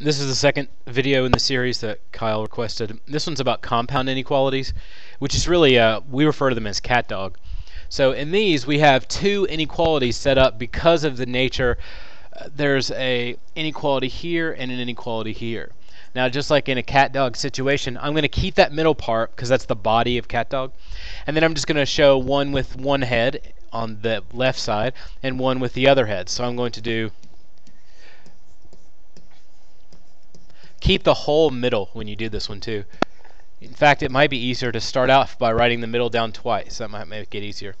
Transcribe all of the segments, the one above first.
This is the second video in the series that Kyle requested. This one's about compound inequalities, which is really, uh, we refer to them as cat dog. So in these, we have two inequalities set up because of the nature. Uh, there's a inequality here and an inequality here. Now, just like in a cat dog situation, I'm going to keep that middle part because that's the body of cat dog. And then I'm just going to show one with one head on the left side and one with the other head. So I'm going to do keep the whole middle when you do this one too. In fact, it might be easier to start out by writing the middle down twice. That might make it easier.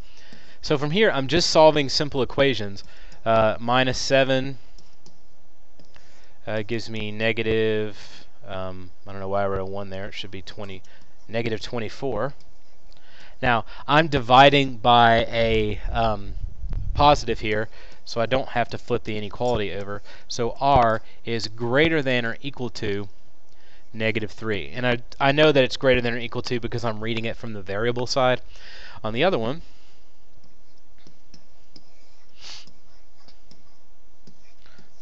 So from here, I'm just solving simple equations. Uh, minus 7 uh, gives me negative, um, I don't know why I wrote a 1 there. It should be 20, negative 24. Now, I'm dividing by a um, positive here, so I don't have to flip the inequality over. So r is greater than or equal to negative 3. And I, I know that it's greater than or equal to because I'm reading it from the variable side. On the other one,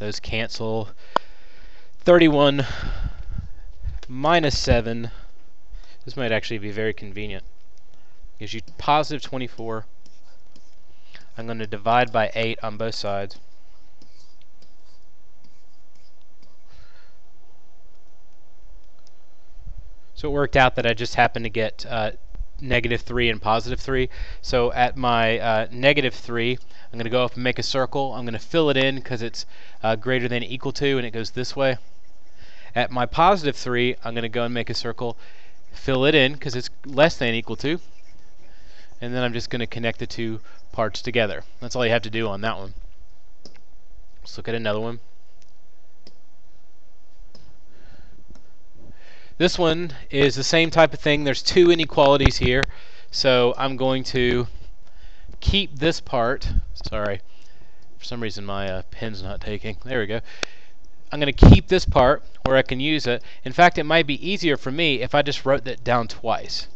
those cancel. 31 minus 7. This might actually be very convenient. Gives you positive 24 I'm going to divide by 8 on both sides. So it worked out that I just happened to get uh, negative 3 and positive 3. So at my uh, negative 3, I'm going to go up and make a circle. I'm going to fill it in because it's uh, greater than equal to, and it goes this way. At my positive 3, I'm going to go and make a circle, fill it in because it's less than equal to, and then I'm just going to connect the two parts together. That's all you have to do on that one. Let's look at another one. This one is the same type of thing. There's two inequalities here. So I'm going to keep this part. Sorry. For some reason my uh, pen's not taking. There we go. I'm going to keep this part where I can use it. In fact, it might be easier for me if I just wrote that down twice.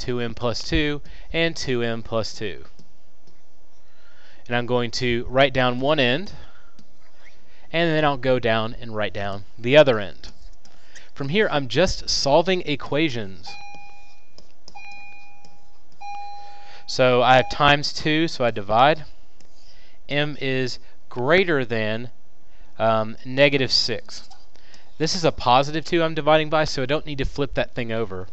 2m plus 2, and 2m plus 2. And I'm going to write down one end, and then I'll go down and write down the other end. From here, I'm just solving equations. So I have times 2, so I divide. m is greater than um, negative 6. This is a positive 2 I'm dividing by, so I don't need to flip that thing over.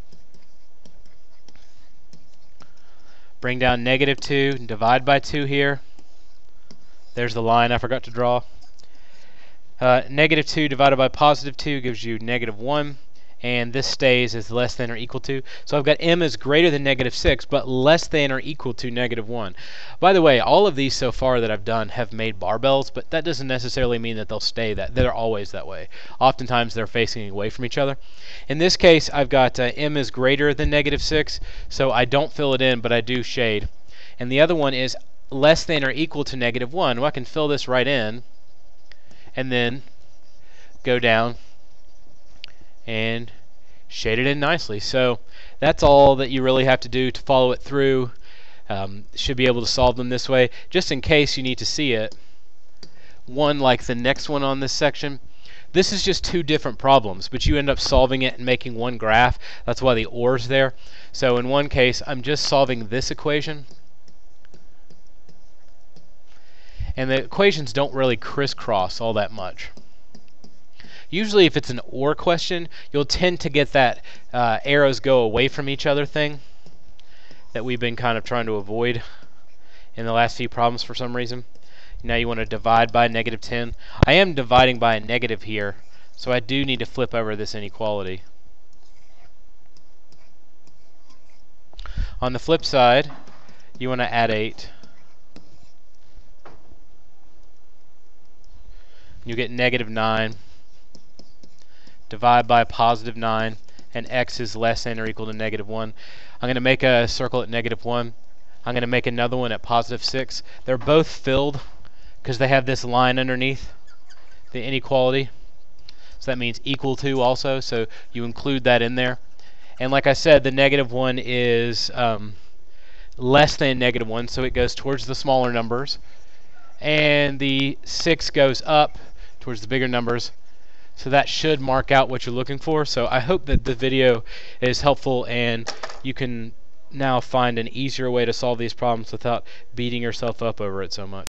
Bring down negative 2 and divide by 2 here. There's the line I forgot to draw. Uh, negative 2 divided by positive 2 gives you negative 1 and this stays as less than or equal to. So I've got m is greater than negative 6, but less than or equal to negative 1. By the way, all of these so far that I've done have made barbells, but that doesn't necessarily mean that they'll stay that. They're always that way. Oftentimes they're facing away from each other. In this case, I've got uh, m is greater than negative 6, so I don't fill it in, but I do shade. And the other one is less than or equal to negative 1. Well, I can fill this right in, and then go down and shade it in nicely. So that's all that you really have to do to follow it through. Um, should be able to solve them this way. Just in case you need to see it, one like the next one on this section, this is just two different problems, but you end up solving it and making one graph. That's why the or's there. So in one case, I'm just solving this equation. And the equations don't really crisscross all that much. Usually if it's an or question, you'll tend to get that uh, arrows go away from each other thing that we've been kind of trying to avoid in the last few problems for some reason. Now you want to divide by negative 10. I am dividing by a negative here, so I do need to flip over this inequality. On the flip side, you want to add 8. You get negative 9 divide by positive 9, and x is less than or equal to negative 1. I'm going to make a circle at negative 1. I'm going to make another one at positive 6. They're both filled because they have this line underneath the inequality. So that means equal to also, so you include that in there. And like I said, the negative 1 is um, less than negative 1, so it goes towards the smaller numbers. And the 6 goes up towards the bigger numbers. So that should mark out what you're looking for. So I hope that the video is helpful and you can now find an easier way to solve these problems without beating yourself up over it so much.